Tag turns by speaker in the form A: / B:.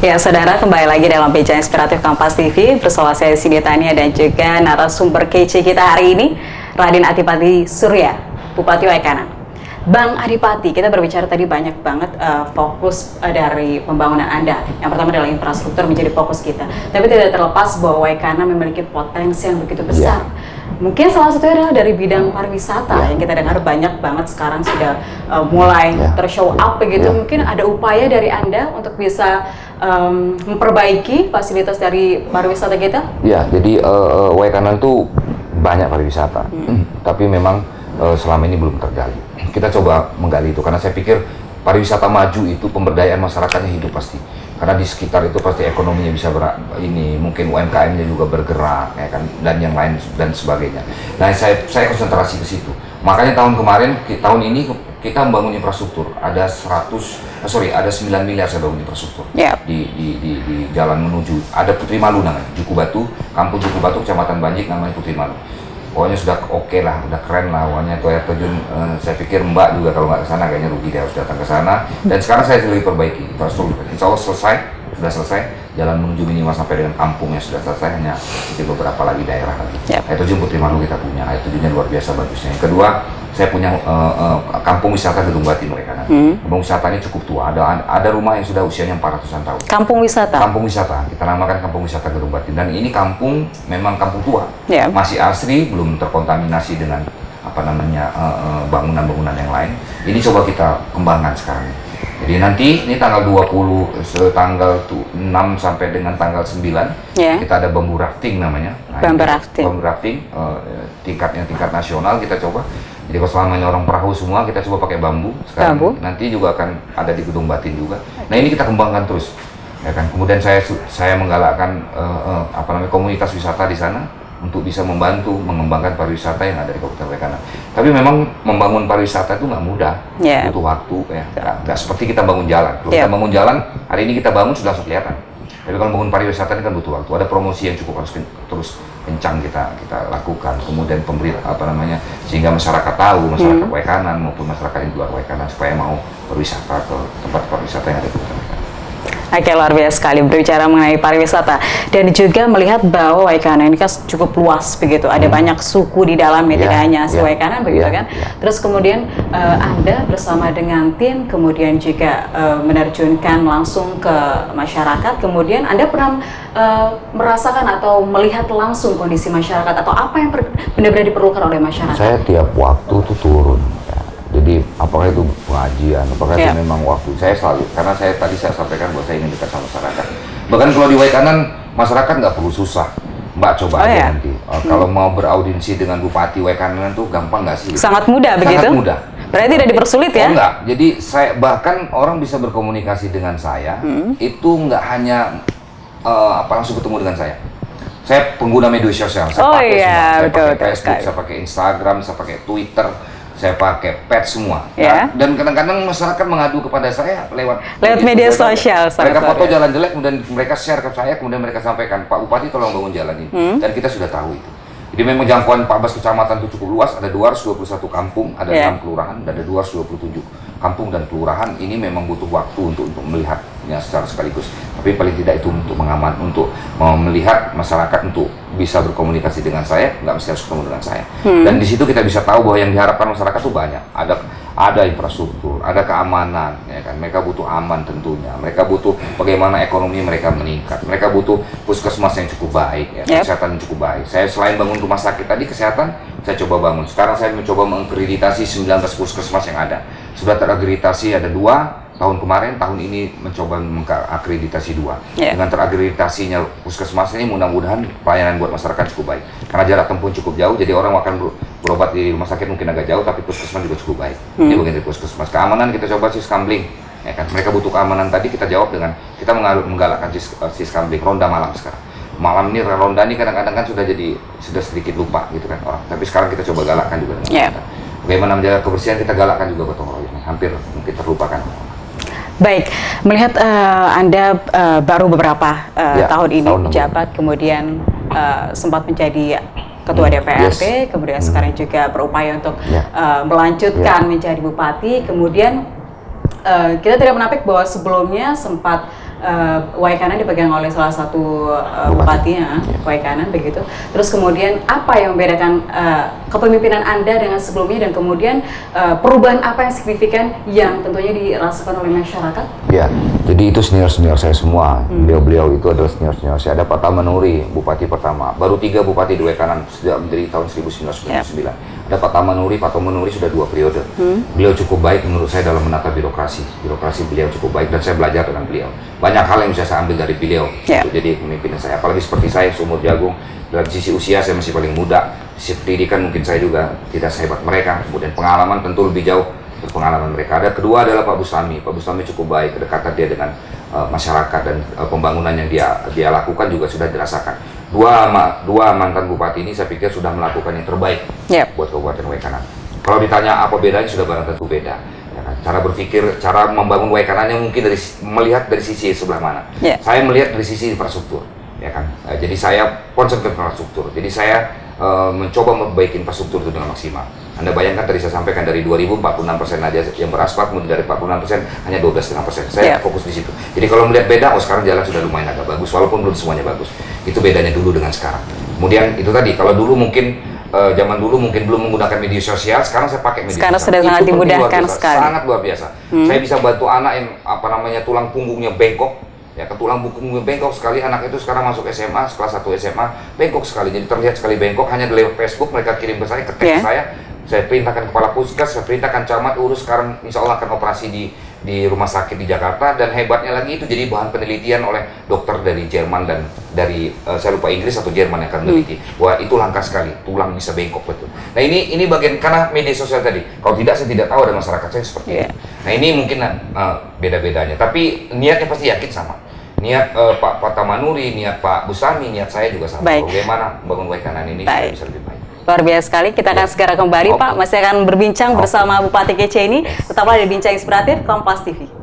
A: Ya, saudara kembali lagi dalam Bicara Inspiratif Kampas TV bersama saya Sidi Tania dan juga narasumber kece kita hari ini, Radin Adipati Surya, Bupati Waikanan. Bang Adipati, kita berbicara tadi banyak banget uh, fokus uh, dari pembangunan Anda. Yang pertama adalah infrastruktur menjadi fokus kita. Tapi tidak terlepas bahwa Waikanan memiliki potensi yang begitu besar. Yeah Mungkin salah satunya adalah dari bidang pariwisata yeah. yang kita dengar banyak banget sekarang sudah uh, mulai yeah. tershow up begitu. Yeah. Mungkin ada upaya dari Anda untuk bisa um, memperbaiki fasilitas dari pariwisata kita?
B: Ya, jadi uh, Waikanan tuh banyak pariwisata, hmm. tapi memang uh, selama ini belum tergali. Kita coba menggali itu karena saya pikir pariwisata maju itu pemberdayaan masyarakatnya hidup pasti karena di sekitar itu pasti ekonominya bisa ber ini mungkin UMKM-nya juga bergerak ya kan dan yang lain dan sebagainya. Nah saya saya konsentrasi ke situ. Makanya tahun kemarin tahun ini kita membangun infrastruktur ada 100 eh, sorry ada 9 miliar saya bangun infrastruktur
A: yep.
B: di, di, di, di jalan menuju ada Putri Malu namanya Juku Batu Kampung Juku Batu Kecamatan Banjik namanya Putri Malu pokoknya sudah oke okay lah, udah keren lah pokoknya itu air terjun. Uh, saya pikir Mbak juga kalau nggak ke sana kayaknya rugi dia harus datang ke sana. Dan sekarang saya lebih perbaiki infrastruktur. Insya Allah selesai, sudah selesai. Jalan menuju minimal sampai dengan kampungnya sudah selesai, hanya di beberapa lagi daerah lagi. Yep. Air terjun Putri Malu kita punya, air terjunnya luar biasa bagusnya. Yang kedua, saya punya uh, uh, kampung wisata Gedung Bati mereka. Kan. Hmm. Kampung wisata ini cukup tua. Ada ada rumah yang sudah usianya 400-an tahun.
A: Kampung wisata.
B: Kampung wisata. Kita namakan kampung wisata Gedung Bati. Dan ini kampung memang kampung tua. Yeah. Masih asri, belum terkontaminasi dengan apa namanya bangunan-bangunan uh, yang lain. Ini coba kita kembangkan sekarang. Jadi nanti ini tanggal 20 tanggal 6 sampai dengan tanggal 9 yeah. kita ada bambu rafting namanya.
A: Nah, bambu rafting.
B: Bambu rafting uh, tingkatnya tingkat nasional kita coba jadi kalau selamanya orang perahu semua kita coba pakai bambu. Sekarang bambu. nanti juga akan ada di Gedung Batin juga. Nah ini kita kembangkan terus, ya kan. Kemudian saya saya menggalakkan uh, uh, apa namanya komunitas wisata di sana untuk bisa membantu mengembangkan pariwisata yang ada di Kabupaten Waikanan. Tapi memang membangun pariwisata itu nggak mudah, yeah. butuh waktu ya. Nggak seperti kita bangun jalan. Kalau yeah. kita bangun jalan hari ini kita bangun sudah kelihatan. Tapi kalau bangun pariwisata ini kan butuh waktu. Ada promosi yang cukup harus terus kencang kita kita lakukan kemudian pemerintah apa namanya sehingga masyarakat tahu masyarakat hmm. Waikanan maupun masyarakat di luar Waikanan supaya mau berwisata ke tempat pariwisata yang ada di Waikanan.
A: Oke luar biasa sekali berbicara mengenai pariwisata dan juga melihat bahwa Waikanan ini kan cukup luas begitu. Ada hmm. banyak suku di dalamnya yeah, tidak hanya si yeah, Waikanan begitu yeah, kan. yeah. terus kemudian uh, Anda bersama dengan tim kemudian juga uh, menerjunkan langsung ke masyarakat. Kemudian Anda pernah uh, merasakan atau melihat langsung kondisi masyarakat atau apa yang benar-benar diperlukan oleh masyarakat?
B: Saya tiap waktu tuh turun jadi apakah itu pengajian, apakah yeah. itu ya. memang waktu saya selalu karena saya tadi saya sampaikan bahwa saya ingin dekat sama masyarakat. Bahkan kalau di Waikanan masyarakat nggak perlu susah. Mbak coba oh, aja ya? nanti. Uh, hmm. Kalau mau beraudiensi dengan Bupati Waikanan itu gampang nggak sih?
A: Sangat mudah Sangat begitu?
B: Sangat mudah.
A: Berarti tidak dipersulit ya?
B: Oh, enggak. Jadi saya bahkan orang bisa berkomunikasi dengan saya hmm. itu nggak hanya uh, apa langsung ketemu dengan saya. Saya pengguna media sosial, saya
A: oh,
B: pakai
A: iya,
B: semua. Saya
A: betul,
B: pakai Facebook, saya pakai Instagram, saya pakai Twitter saya pakai pet semua.
A: Yeah.
B: Nah, dan kadang-kadang masyarakat mengadu kepada saya lewat
A: lewat media sosial.
B: Mereka foto jalan jelek kemudian mereka share ke saya kemudian mereka sampaikan Pak Bupati tolong bangun jalan ini. Hmm. Dan kita sudah tahu itu. Jadi memang jangkauan 14 kecamatan itu cukup luas, ada 221 kampung, ada yeah. 6 kelurahan, dan ada 227 kampung dan kelurahan. Ini memang butuh waktu untuk untuk melihatnya secara sekaligus. Tapi paling tidak itu untuk mengaman, untuk melihat masyarakat untuk bisa berkomunikasi dengan saya, nggak mesti harus ketemu dengan saya. Hmm. Dan di situ kita bisa tahu bahwa yang diharapkan masyarakat itu banyak. Ada ada infrastruktur, ada keamanan, ya kan. Mereka butuh aman tentunya. Mereka butuh bagaimana ekonomi mereka meningkat. Mereka butuh puskesmas yang cukup baik, ya, yep. kesehatan yang cukup baik. Saya selain bangun rumah sakit tadi kesehatan, saya coba bangun. Sekarang saya mencoba mengakreditasi 19 puskesmas yang ada. Sudah terakreditasi ada dua, tahun kemarin, tahun ini mencoba mengakreditasi dua. Yeah. Dengan terakreditasinya puskesmas ini mudah-mudahan pelayanan buat masyarakat cukup baik. Karena jarak tempuh cukup jauh, jadi orang akan berobat di rumah sakit mungkin agak jauh, tapi puskesmas juga cukup baik. Hmm. Ini bagian dari puskesmas. Keamanan kita coba siskambling. Ya kan? Mereka butuh keamanan tadi kita jawab dengan kita menggalakkan siskambling ronda malam sekarang. Malam ini ronda ini kadang-kadang kan sudah jadi sudah sedikit lupa gitu kan orang. Tapi sekarang kita coba galakkan juga dengan yeah. kita. Bagaimana menjaga kebersihan kita galakkan juga gotong royong. Hampir mungkin terlupakan.
A: Baik, melihat uh, Anda uh, baru beberapa uh, ya, tahun ini menjabat, kemudian uh, sempat menjadi ketua hmm, DPRD, yes. kemudian hmm. sekarang juga berupaya untuk yeah. uh, melanjutkan yeah. menjadi bupati, kemudian uh, kita tidak menampik bahwa sebelumnya sempat uh, Waikanan dipegang oleh salah satu uh, bupati ya, Waikanan begitu. Terus kemudian apa yang membedakan uh, kepemimpinan Anda dengan sebelumnya dan kemudian uh, perubahan apa yang signifikan yang tentunya dirasakan oleh masyarakat?
B: Ya, jadi itu senior-senior saya semua. Hmm. Beliau-beliau itu adalah senior-senior saya. Ada Pak Tamanuri, bupati pertama. Baru tiga bupati di Waikanan sejak dari tahun 1999. Yeah. Ada Pak Tamanuri, Pak Tamanuri sudah dua periode. Hmm. Beliau cukup baik menurut saya dalam menata birokrasi. Birokrasi beliau cukup baik dan saya belajar dengan beliau banyak hal yang bisa saya ambil dari beliau yeah. untuk jadi pemimpin saya apalagi seperti saya sumur jagung dalam sisi usia saya masih paling muda sisi pendidikan mungkin saya juga tidak sehebat mereka kemudian pengalaman tentu lebih jauh pengalaman mereka ada kedua adalah Pak Bustami Pak Bustami cukup baik kedekatan dia dengan uh, masyarakat dan uh, pembangunan yang dia dia lakukan juga sudah dirasakan dua ma, dua mantan bupati ini saya pikir sudah melakukan yang terbaik yep. buat Kabupaten Waikanan kalau ditanya apa bedanya sudah barang tentu beda cara berpikir, cara membangun Waikanannya mungkin dari melihat dari sisi sebelah mana. Yeah. Saya melihat dari sisi infrastruktur, ya kan. Uh, jadi saya concern ke infrastruktur. Jadi saya uh, mencoba memperbaiki infrastruktur itu dengan maksimal. Anda bayangkan tadi saya sampaikan dari 2000 46 persen aja yang beraspal, kemudian dari 46 persen hanya 12,5 persen. Saya yeah. fokus di situ. Jadi kalau melihat beda, oh sekarang jalan sudah lumayan agak bagus, walaupun belum semuanya bagus. Itu bedanya dulu dengan sekarang. Kemudian itu tadi, kalau dulu mungkin uh, zaman dulu mungkin belum menggunakan media sosial, sekarang saya pakai media
A: sekarang
B: sosial.
A: sudah sangat dimudahkan sekali.
B: Sangat luar biasa. Hmm. Saya bisa bantu anak yang apa namanya tulang punggungnya bengkok, ya ke tulang punggungnya bengkok sekali anak itu sekarang masuk SMA kelas 1 SMA bengkok sekali. Jadi terlihat sekali bengkok hanya dari Facebook mereka kirim ke saya ke yeah. saya. Saya perintahkan kepala puskes saya perintahkan camat urus sekarang insya Allah akan operasi di di rumah sakit di Jakarta. Dan hebatnya lagi itu jadi bahan penelitian oleh dokter dari Jerman dan dari uh, saya lupa Inggris atau Jerman yang akan meneliti. Hmm. wah itu langka sekali tulang bisa bengkok betul. Nah ini ini bagian karena media sosial tadi kalau tidak saya tidak tahu ada masyarakat saya seperti yeah. itu. Nah ini mungkin uh, beda-bedanya. Tapi niatnya pasti yakin sama niat uh, Pak Pak Tamanuri niat Pak Busami niat saya juga sama Baik. bagaimana bangun Waikanan ini Baik. bisa lebih baik
A: Luar biasa sekali. Kita akan ya. segera kembali, okay. Pak. Masih akan berbincang okay. bersama Bupati Kece ini. Tetaplah di Bincang Inspiratif Kompas TV.